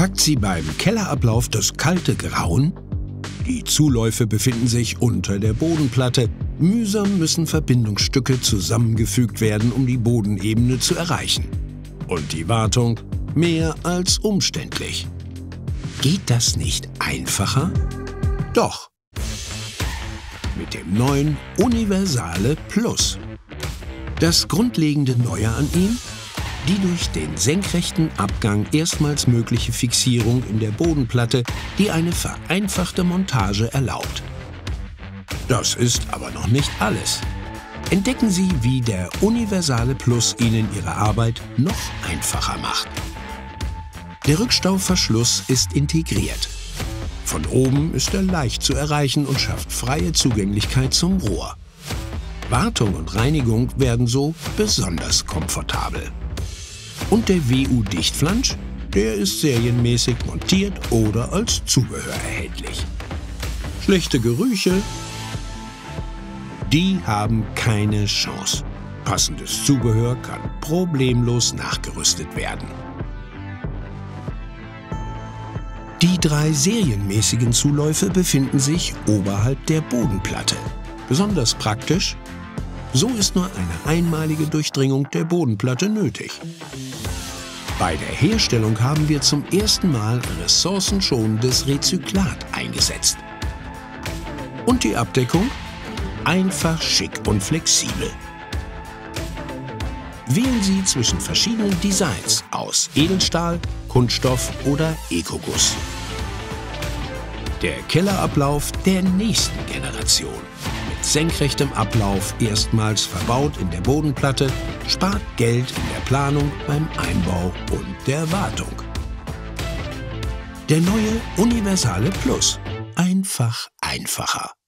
Packt sie beim Kellerablauf das kalte Grauen? Die Zuläufe befinden sich unter der Bodenplatte. Mühsam müssen Verbindungsstücke zusammengefügt werden, um die Bodenebene zu erreichen. Und die Wartung mehr als umständlich. Geht das nicht einfacher? Doch. Mit dem neuen Universale Plus. Das grundlegende Neue an ihm? Die durch den senkrechten Abgang erstmals mögliche Fixierung in der Bodenplatte, die eine vereinfachte Montage erlaubt. Das ist aber noch nicht alles. Entdecken Sie, wie der Universale Plus Ihnen Ihre Arbeit noch einfacher macht. Der Rückstauverschluss ist integriert. Von oben ist er leicht zu erreichen und schafft freie Zugänglichkeit zum Rohr. Wartung und Reinigung werden so besonders komfortabel. Und der WU-Dichtflansch, der ist serienmäßig montiert oder als Zubehör erhältlich. Schlechte Gerüche, die haben keine Chance. Passendes Zubehör kann problemlos nachgerüstet werden. Die drei serienmäßigen Zuläufe befinden sich oberhalb der Bodenplatte. Besonders praktisch, so ist nur eine einmalige Durchdringung der Bodenplatte nötig. Bei der Herstellung haben wir zum ersten Mal ressourcenschonendes Rezyklat eingesetzt. Und die Abdeckung? Einfach schick und flexibel. Wählen Sie zwischen verschiedenen Designs aus Edelstahl, Kunststoff oder Ecoguss. Der Kellerablauf der nächsten Generation. Mit senkrechtem Ablauf erstmals verbaut in der Bodenplatte, spart Geld in der Planung, beim Einbau und der Wartung. Der neue Universale Plus. Einfach einfacher.